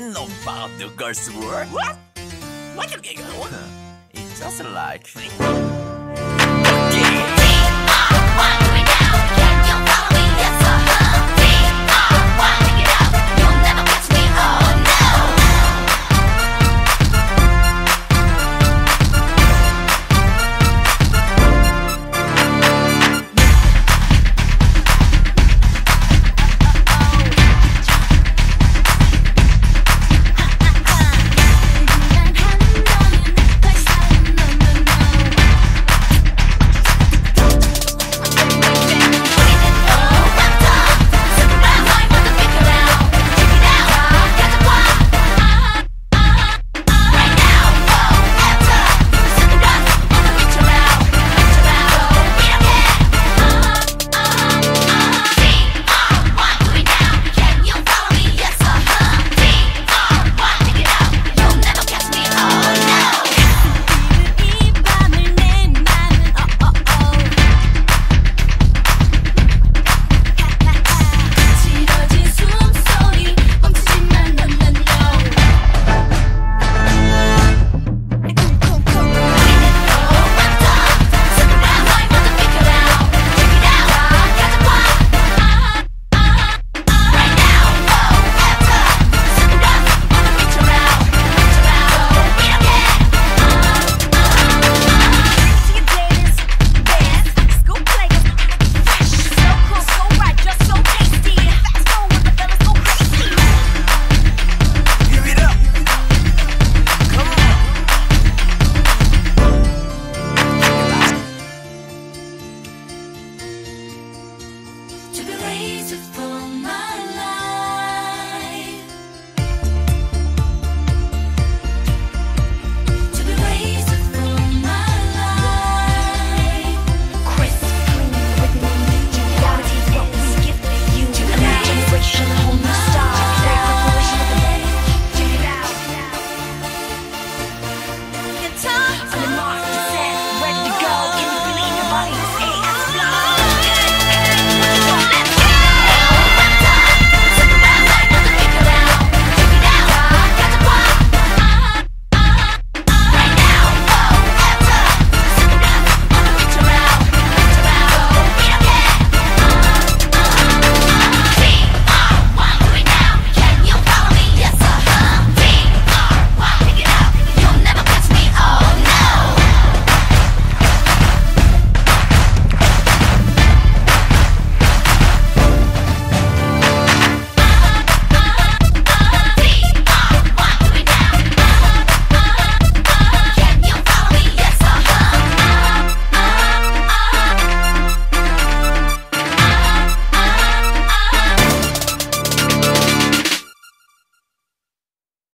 you know about the girl's world? What? What you giggle? It's just like... beautiful